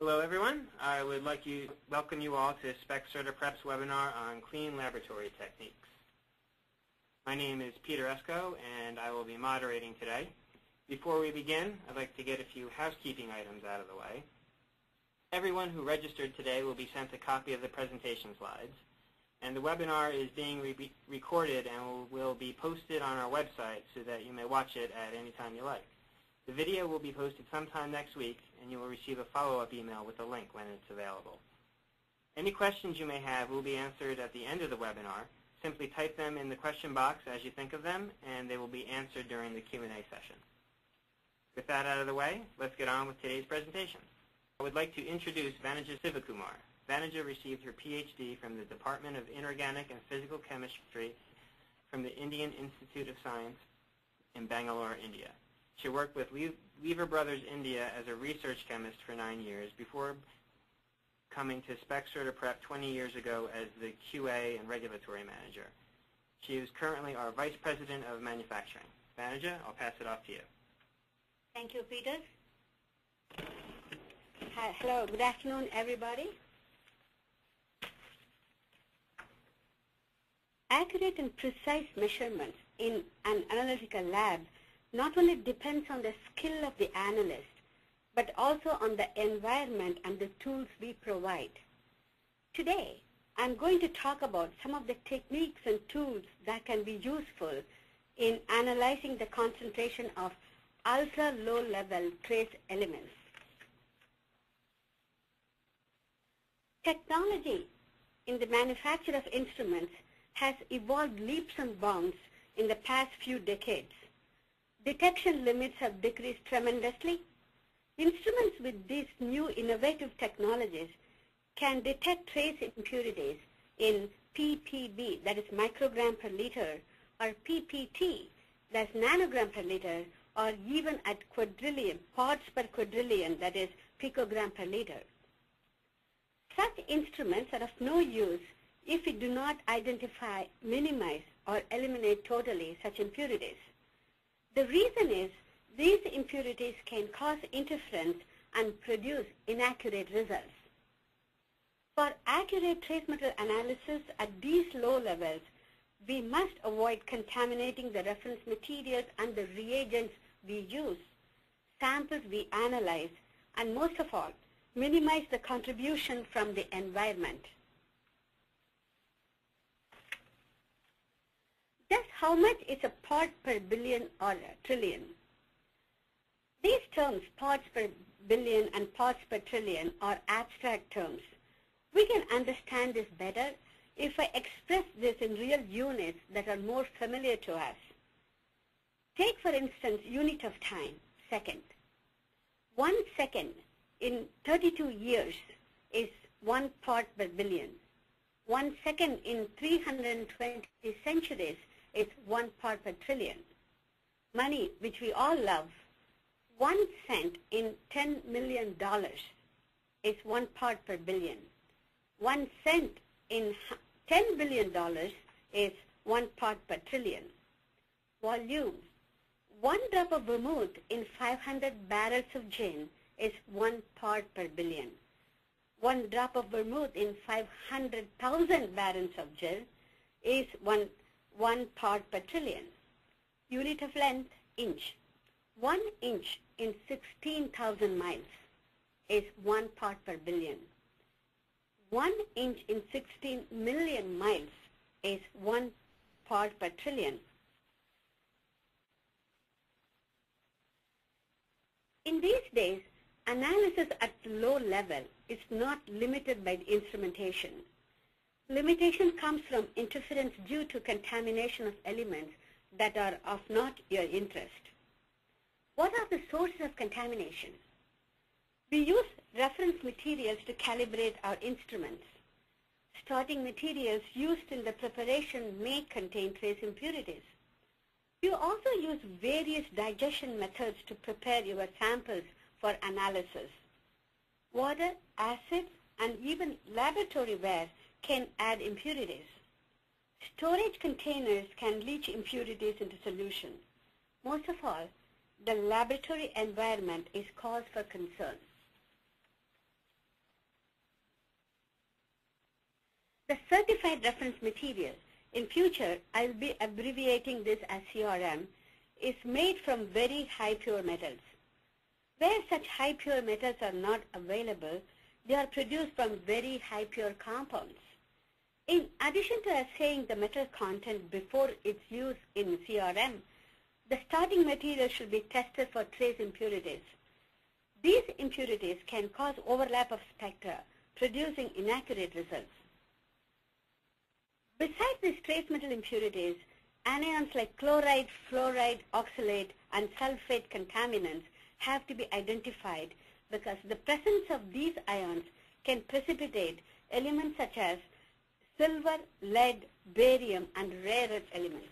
Hello, everyone. I would like to welcome you all to SPEX CertiPrep's webinar on clean laboratory techniques. My name is Peter Esco, and I will be moderating today. Before we begin, I'd like to get a few housekeeping items out of the way. Everyone who registered today will be sent a copy of the presentation slides, and the webinar is being re recorded and will be posted on our website so that you may watch it at any time you like. The video will be posted sometime next week, and you will receive a follow-up email with a link when it's available. Any questions you may have will be answered at the end of the webinar. Simply type them in the question box as you think of them, and they will be answered during the Q&A session. With that out of the way, let's get on with today's presentation. I would like to introduce Vanaja Sivakumar. Vanaja received her PhD from the Department of Inorganic and Physical Chemistry from the Indian Institute of Science in Bangalore, India. She worked with Lever Brothers India as a research chemist for nine years before coming to SPEX CertiPrep 20 years ago as the QA and regulatory manager. She is currently our Vice President of Manufacturing. Manager, I'll pass it off to you. Thank you, Peter. Hello, good afternoon, everybody. Accurate and precise measurements in an analytical lab not only depends on the skill of the analyst, but also on the environment and the tools we provide. Today, I'm going to talk about some of the techniques and tools that can be useful in analyzing the concentration of ultra-low level trace elements. Technology in the manufacture of instruments has evolved leaps and bounds in the past few decades detection limits have decreased tremendously. Instruments with these new innovative technologies can detect trace impurities in ppb, that is microgram per liter, or ppt, that's nanogram per liter, or even at quadrillion, parts per quadrillion, that is picogram per liter. Such instruments are of no use if we do not identify, minimize, or eliminate totally such impurities. The reason is these impurities can cause interference and produce inaccurate results. For accurate trace metal analysis at these low levels, we must avoid contaminating the reference materials and the reagents we use, samples we analyze, and most of all, minimize the contribution from the environment. How much is a part per billion or a trillion? These terms, parts per billion and parts per trillion, are abstract terms. We can understand this better if I express this in real units that are more familiar to us. Take, for instance, unit of time, second. One second in 32 years is one part per billion. One second in 320 centuries is one part per trillion. Money, which we all love, one cent in $10 million is one part per billion. One cent in $10 billion is one part per trillion. Volume, one drop of vermouth in 500 barrels of gin is one part per billion. One drop of vermouth in 500,000 barrels of gin is one one part per trillion. Unit of length, inch. One inch in 16,000 miles is one part per billion. One inch in 16 million miles is one part per trillion. In these days, analysis at the low level is not limited by the instrumentation. Limitation comes from interference due to contamination of elements that are of not your interest. What are the sources of contamination? We use reference materials to calibrate our instruments. Starting materials used in the preparation may contain trace impurities. You also use various digestion methods to prepare your samples for analysis. Water, acids, and even laboratory ware can add impurities. Storage containers can leach impurities into solution. Most of all, the laboratory environment is cause for concern. The certified reference material, in future I'll be abbreviating this as CRM, is made from very high pure metals. Where such high pure metals are not available, they are produced from very high pure compounds. In addition to assaying the metal content before its use in CRM, the starting material should be tested for trace impurities. These impurities can cause overlap of spectra, producing inaccurate results. Besides these trace metal impurities, anions like chloride, fluoride, oxalate, and sulfate contaminants have to be identified because the presence of these ions can precipitate elements such as silver, lead, barium, and rare earth elements.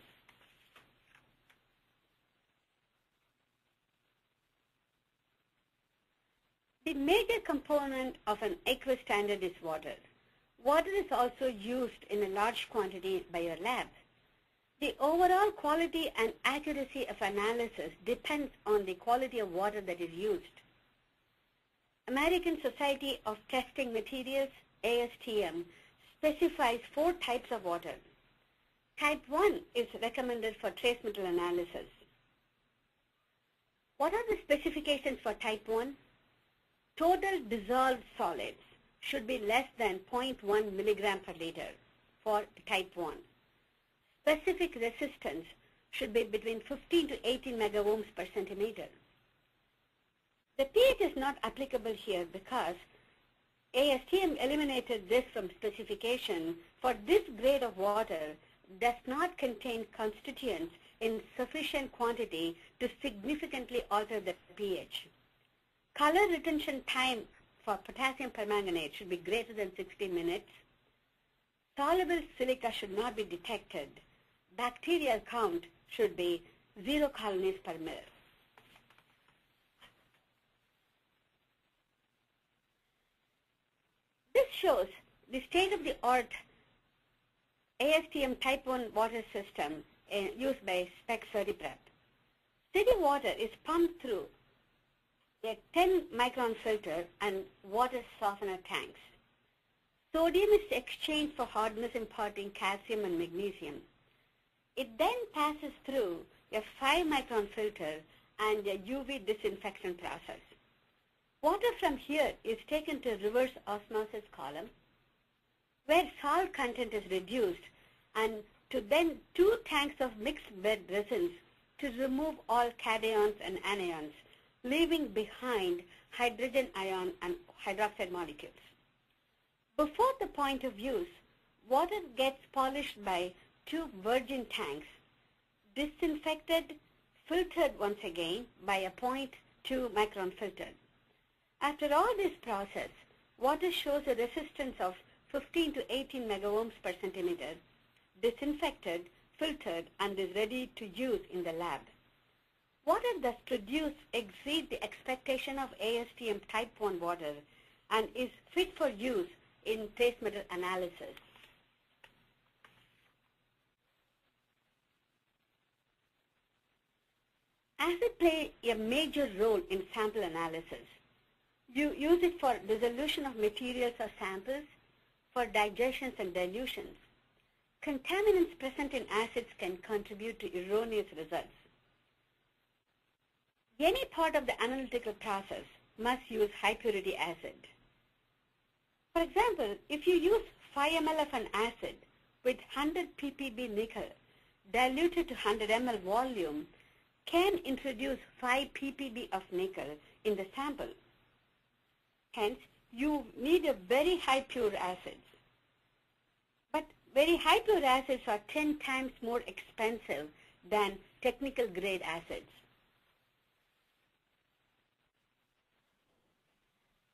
The major component of an aqueous standard is water. Water is also used in a large quantity by your lab. The overall quality and accuracy of analysis depends on the quality of water that is used. American Society of Testing Materials, ASTM, specifies four types of water. Type 1 is recommended for trace metal analysis. What are the specifications for type 1? Total dissolved solids should be less than 0.1 milligram per liter for type 1. Specific resistance should be between 15 to 18 megaohms per centimeter. The pH is not applicable here because ASTM eliminated this from specification for this grade of water does not contain constituents in sufficient quantity to significantly alter the pH. Color retention time for potassium permanganate should be greater than 60 minutes. Soluble silica should not be detected. Bacterial count should be zero colonies per mil. This shows the state-of-the-art ASTM Type 1 water system uh, used by SPEX CertiPrep. City water is pumped through a 10 micron filter and water softener tanks. Sodium is exchanged for hardness imparting calcium and magnesium. It then passes through a 5 micron filter and a UV disinfection process. Water from here is taken to reverse osmosis column where salt content is reduced and to then two tanks of mixed bed resins to remove all cations and anions, leaving behind hydrogen ion and hydroxide molecules. Before the point of use, water gets polished by two virgin tanks, disinfected, filtered once again by a 0.2 micron filter. After all this process, water shows a resistance of 15 to 18 megaohms per centimeter, disinfected, filtered, and is ready to use in the lab. Water thus produced exceeds the expectation of ASTM type 1 water and is fit for use in trace metal analysis. Acid play a major role in sample analysis. You use it for dissolution of materials or samples, for digestions and dilutions. Contaminants present in acids can contribute to erroneous results. Any part of the analytical process must use high purity acid. For example, if you use 5 ml of an acid with 100 ppb nickel diluted to 100 ml volume can introduce 5 ppb of nickel in the sample. Hence, you need a very high pure acids. But very high pure acids are 10 times more expensive than technical grade acids.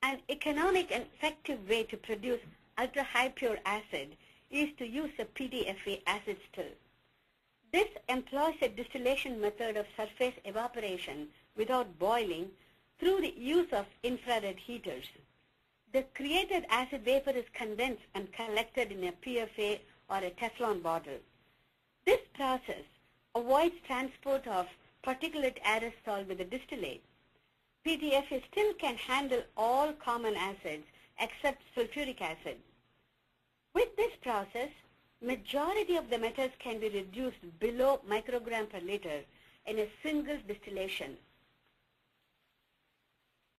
An economic and effective way to produce ultra-high pure acid is to use a PTFE acid still. This employs a distillation method of surface evaporation without boiling through the use of infrared heaters. The created acid vapor is condensed and collected in a PFA or a Teflon bottle. This process avoids transport of particulate aerosol with the distillate. PTFE still can handle all common acids except sulfuric acid. With this process, majority of the metals can be reduced below microgram per liter in a single distillation